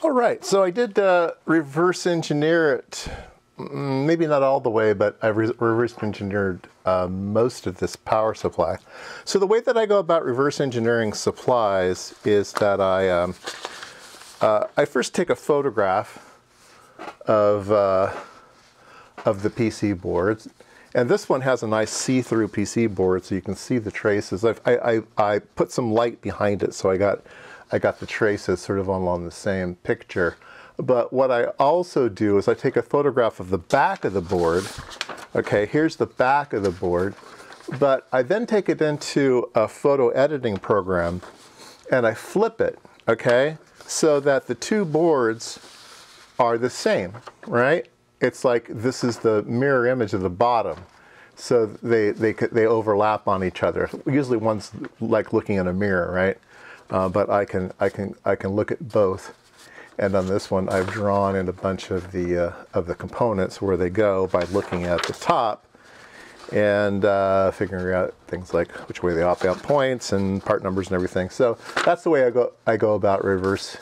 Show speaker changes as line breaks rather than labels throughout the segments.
All right, so I did uh, reverse engineer it, mm, maybe not all the way, but I re reverse engineered uh, most of this power supply. So the way that I go about reverse engineering supplies is that I, um, uh, I first take a photograph of, uh, of the PC boards. And this one has a nice see-through PC board so you can see the traces. I, I, I put some light behind it so I got I got the traces sort of along the same picture. But what I also do is I take a photograph of the back of the board. Okay, here's the back of the board. But I then take it into a photo editing program and I flip it, okay? So that the two boards are the same, right? It's like this is the mirror image of the bottom. So they, they, they overlap on each other. Usually one's like looking in a mirror, right? Uh, but I can, I, can, I can look at both. And on this one, I've drawn in a bunch of the, uh, of the components where they go by looking at the top and uh, figuring out things like which way they op-amp points and part numbers and everything. So that's the way I go, I go about reverse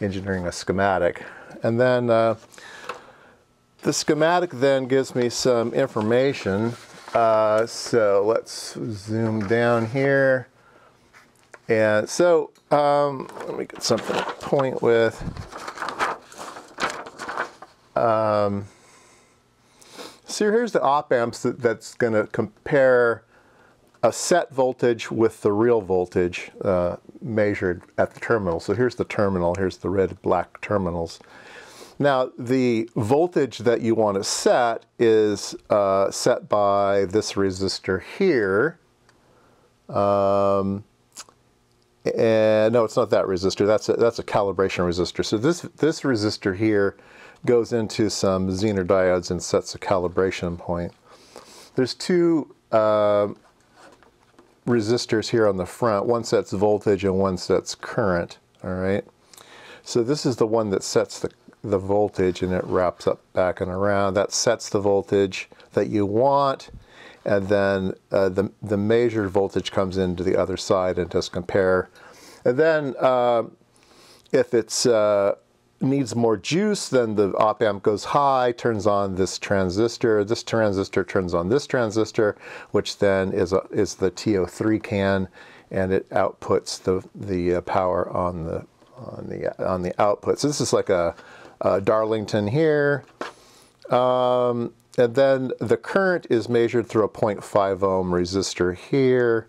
engineering a schematic. And then uh, the schematic then gives me some information. Uh, so let's zoom down here. And so um, let me get something to point with. Um, so here's the op amps that, that's going to compare a set voltage with the real voltage uh, measured at the terminal. So here's the terminal, here's the red black terminals. Now the voltage that you want to set is uh, set by this resistor here. Um, and no, it's not that resistor. That's a, that's a calibration resistor. So this, this resistor here goes into some Zener diodes and sets a calibration point. There's two uh, resistors here on the front. One sets voltage and one sets current, all right? So this is the one that sets the, the voltage and it wraps up back and around. That sets the voltage that you want and then uh, the, the measured voltage comes into the other side and does compare. And then uh, if it uh, needs more juice, then the op amp goes high, turns on this transistor. This transistor turns on this transistor, which then is, a, is the TO3 can, and it outputs the, the uh, power on the, on, the, on the output. So this is like a, a Darlington here. Um, and then the current is measured through a 0.5 ohm resistor here.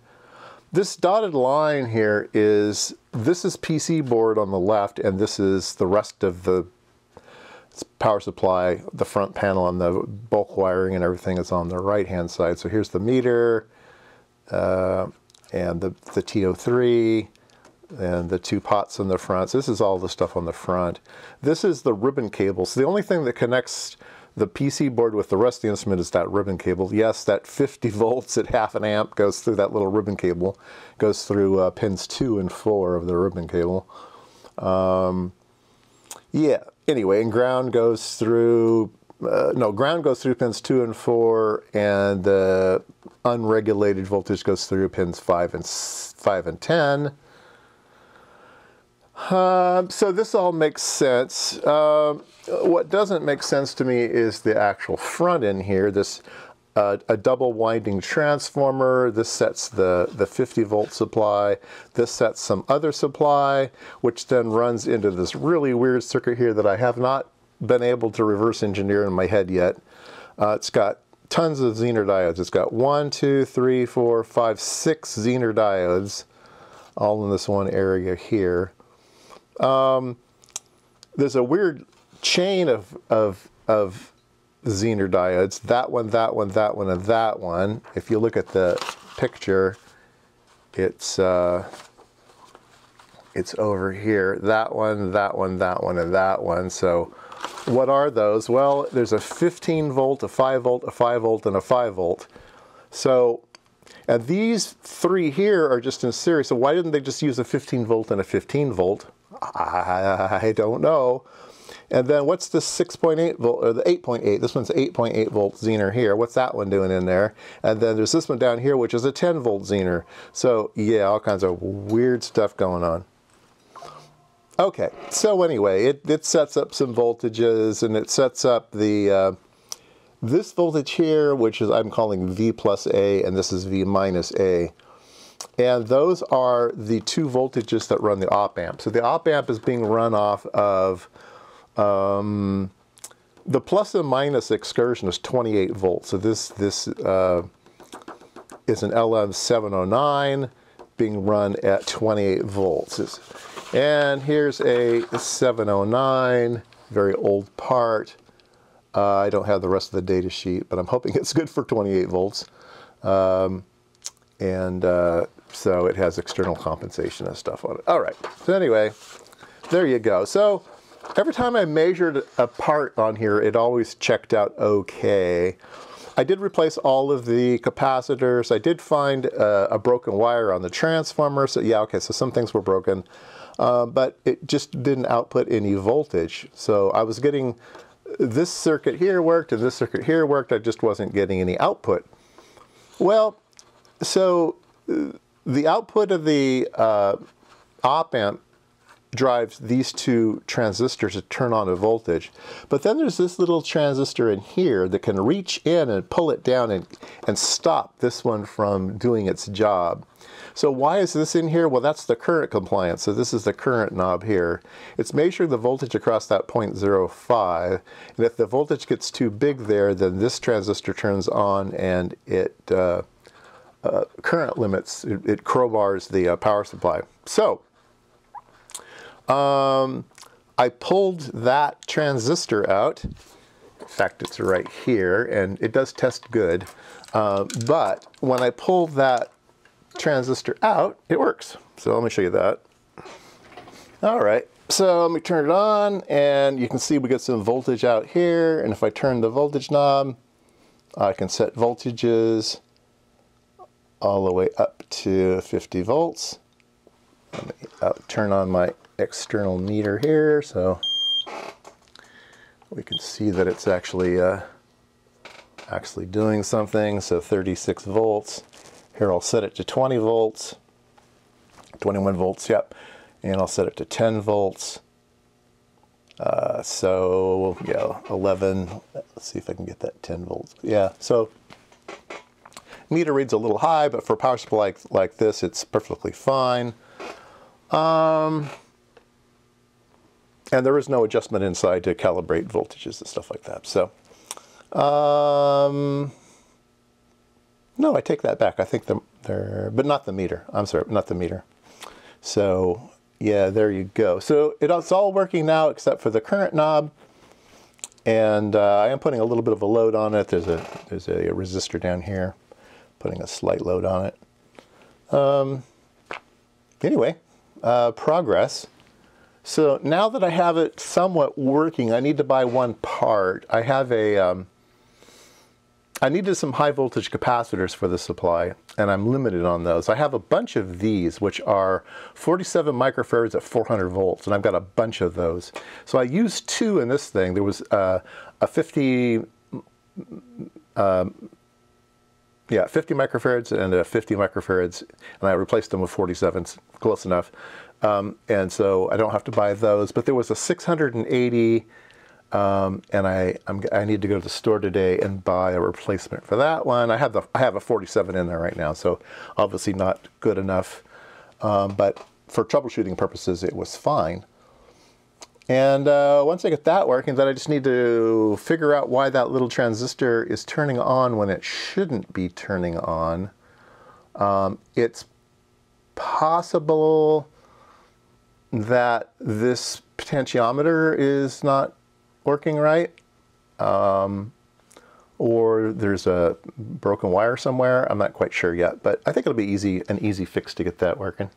This dotted line here is, this is PC board on the left, and this is the rest of the power supply, the front panel and the bulk wiring and everything is on the right hand side. So here's the meter uh, and the, the TO3 and the two pots in the front. So this is all the stuff on the front. This is the ribbon cable. So the only thing that connects the PC board with the rest of the instrument is that ribbon cable. Yes, that 50 volts at half an amp goes through that little ribbon cable, goes through uh, pins 2 and 4 of the ribbon cable. Um, yeah, anyway, and ground goes through, uh, no, ground goes through pins 2 and 4, and the unregulated voltage goes through pins 5 and, 5 and 10. Uh, so this all makes sense. Uh, what doesn't make sense to me is the actual front end here. This uh, a double winding transformer. This sets the, the 50 volt supply. This sets some other supply, which then runs into this really weird circuit here that I have not been able to reverse engineer in my head yet. Uh, it's got tons of Zener diodes. It's got one, two, three, four, five, six Zener diodes all in this one area here. Um, there's a weird chain of, of, of Zener diodes, that one, that one, that one, and that one. If you look at the picture, it's, uh, it's over here. That one, that one, that one, and that one. So what are those? Well, there's a 15 volt, a 5 volt, a 5 volt, and a 5 volt. So, and these three here are just in series. So why didn't they just use a 15 volt and a 15 volt? I don't know. And then what's the 6.8 volt, or the 8.8? This one's 8.8 volt Zener here. What's that one doing in there? And then there's this one down here, which is a 10 volt Zener. So yeah, all kinds of weird stuff going on. Okay, so anyway, it, it sets up some voltages and it sets up the uh, this voltage here, which is I'm calling V plus A, and this is V minus A. And those are the two voltages that run the op amp. So the op amp is being run off of um, the plus and minus excursion is 28 volts. So this this uh, is an LM709 being run at 28 volts. And here's a 709, very old part. Uh, I don't have the rest of the data sheet, but I'm hoping it's good for 28 volts. Um, and uh, so it has external compensation and stuff on it. All right, so anyway, there you go. So every time I measured a part on here, it always checked out okay. I did replace all of the capacitors. I did find a broken wire on the transformer. So yeah, okay, so some things were broken, uh, but it just didn't output any voltage. So I was getting, this circuit here worked and this circuit here worked. I just wasn't getting any output. Well, so the output of the uh, op amp drives these two transistors to turn on a voltage. But then there's this little transistor in here that can reach in and pull it down and, and stop this one from doing its job. So why is this in here? Well, that's the current compliance. So this is the current knob here. It's measuring the voltage across that 0.05. And if the voltage gets too big there, then this transistor turns on and it uh, uh, current limits, it, it crowbars the uh, power supply. So um, I pulled that transistor out. In fact, it's right here, and it does test good. Uh, but when I pull that transistor out, it works. So let me show you that. All right, so let me turn it on, and you can see we get some voltage out here. And if I turn the voltage knob, I can set voltages all the way up to 50 volts. Let me uh, turn on my external meter here so we can see that it's actually uh, actually doing something. So 36 volts. Here I'll set it to 20 volts, 21 volts, yep. And I'll set it to 10 volts. Uh, so yeah, 11, let's see if I can get that 10 volts. Yeah, so meter reads a little high, but for a power supply like, like this, it's perfectly fine. Um, and there is no adjustment inside to calibrate voltages and stuff like that. So, um, no, I take that back. I think they're, but not the meter. I'm sorry, not the meter. So, yeah, there you go. So it's all working now except for the current knob. And uh, I am putting a little bit of a load on it. There's a, there's a resistor down here, putting a slight load on it. Um, anyway, uh, progress. So now that I have it somewhat working, I need to buy one part. I have a, um, I needed some high voltage capacitors for the supply, and I'm limited on those. I have a bunch of these, which are 47 microfarads at 400 volts, and I've got a bunch of those. So I used two in this thing. There was uh, a 50, um, yeah, 50 microfarads and a 50 microfarads, and I replaced them with 47s, close enough. Um, and so I don't have to buy those. But there was a 680, um, and I I'm, i need to go to the store today and buy a replacement for that one. I have the I have a 47 in there right now, so obviously not good enough. Um, but for troubleshooting purposes, it was fine. And uh, once I get that working, then I just need to figure out why that little transistor is turning on when it shouldn't be turning on. Um, it's possible that this potentiometer is not working right, um, or there's a broken wire somewhere. I'm not quite sure yet, but I think it'll be easy an easy fix to get that working.